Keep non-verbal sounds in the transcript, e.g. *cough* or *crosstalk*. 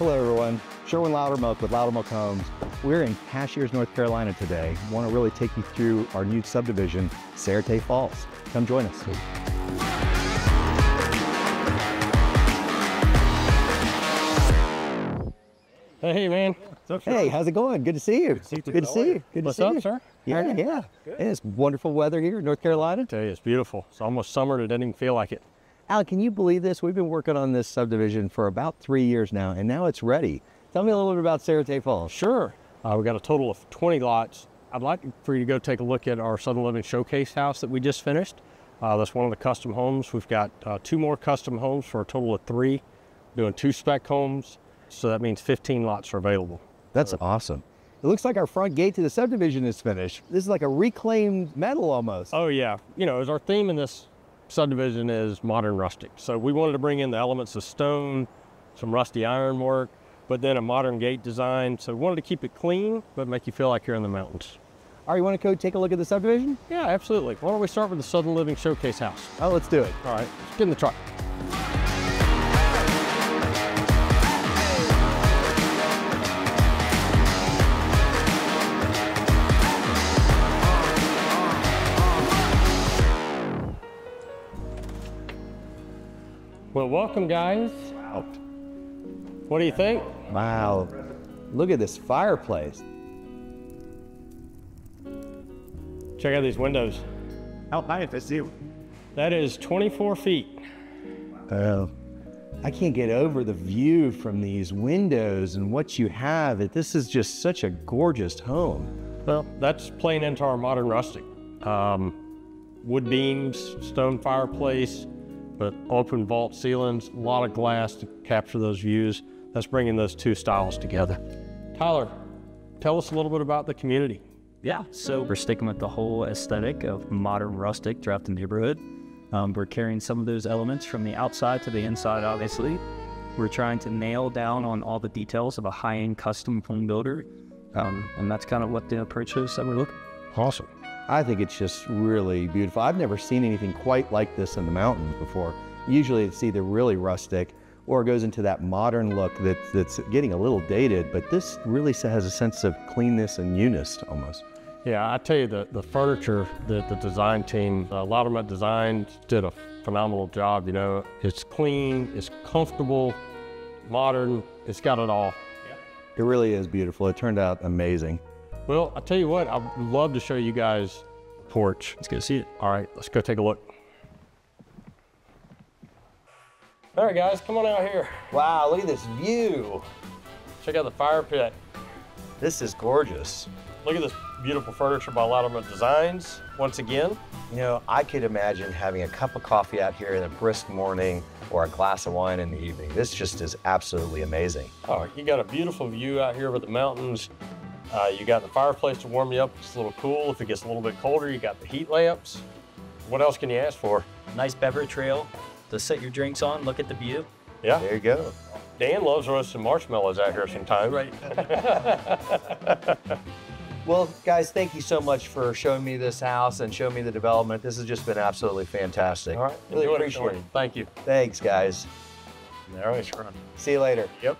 Sherwin Loudermilk with Loudermilk Homes. We're in Cashiers, North Carolina today. Want to really take you through our new subdivision, Saratay Falls. Come join us. Hey, man. Up, Hey, how's it going? Good to see you. Good to see you. Good to see you. Good to What's see up, you. sir? Yeah, yeah. It's wonderful weather here in North Carolina. tell you, it's beautiful. It's almost summer and it doesn't even feel like it. Al, can you believe this? We've been working on this subdivision for about three years now, and now it's ready. Tell me a little bit about Saratay Falls. Sure. Uh, we got a total of 20 lots. I'd like for you to go take a look at our Southern Living Showcase house that we just finished. Uh, that's one of the custom homes. We've got uh, two more custom homes for a total of three, doing two spec homes. So that means 15 lots are available. That's awesome. It looks like our front gate to the subdivision is finished. This is like a reclaimed metal almost. Oh yeah, you know, it was our theme in this subdivision is modern rustic. So we wanted to bring in the elements of stone, some rusty ironwork, but then a modern gate design. So we wanted to keep it clean, but make you feel like you're in the mountains. All right, you want to go take a look at the subdivision? Yeah, absolutely. Why don't we start with the Southern Living Showcase House? Oh, let's do it. All right, let's get in the truck. Well, welcome, guys. Wow. What do you think? Wow. Look at this fireplace. Check out these windows. How high is this it? That is 24 feet. Oh. I can't get over the view from these windows and what you have. It, this is just such a gorgeous home. Well, that's playing into our modern rustic. Um, wood beams, stone fireplace, but open vault ceilings, a lot of glass to capture those views. That's bringing those two styles together. Tyler, tell us a little bit about the community. Yeah, so we're sticking with the whole aesthetic of modern rustic throughout the neighborhood. Um, we're carrying some of those elements from the outside to the inside, obviously. We're trying to nail down on all the details of a high-end custom home builder. Um, and that's kind of what the approach is that we're looking. Awesome. I think it's just really beautiful. I've never seen anything quite like this in the mountains before. Usually it's either really rustic or it goes into that modern look that, that's getting a little dated, but this really has a sense of cleanness and newness almost. Yeah, I tell you, the, the furniture that the design team, a lot of my design did a phenomenal job. You know, it's clean, it's comfortable, modern, it's got it all. It really is beautiful. It turned out amazing. Well, I tell you what, I'd love to show you guys the porch. Let's go see it. All right, let's go take a look. All right, guys, come on out here. Wow, look at this view. Check out the fire pit. This is gorgeous. Look at this beautiful furniture by Loudermilk Designs. Once again, You know, I could imagine having a cup of coffee out here in a brisk morning or a glass of wine in the evening. This just is absolutely amazing. oh, you got a beautiful view out here with the mountains. Uh, you got the fireplace to warm you up. It's a little cool. If it gets a little bit colder, you got the heat lamps. What else can you ask for? Nice beverage trail to set your drinks on, look at the view. Yeah, There you go. Dan loves roasting marshmallows out here sometimes. Right. *laughs* Well, guys, thank you so much for showing me this house and showing me the development. This has just been absolutely fantastic. All right, Really enjoy appreciate it. Thank you. Thanks, guys. All right, Sherwin. See you later. Yep.